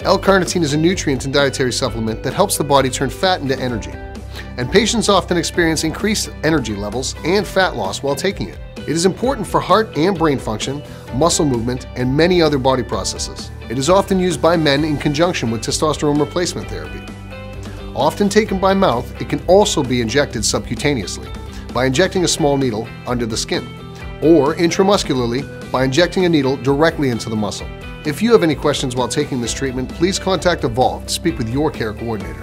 L-carnitine is a nutrient and dietary supplement that helps the body turn fat into energy. And patients often experience increased energy levels and fat loss while taking it. It is important for heart and brain function, muscle movement, and many other body processes. It is often used by men in conjunction with testosterone replacement therapy. Often taken by mouth, it can also be injected subcutaneously by injecting a small needle under the skin, or intramuscularly by injecting a needle directly into the muscle. If you have any questions while taking this treatment, please contact Evolve to speak with your care coordinator.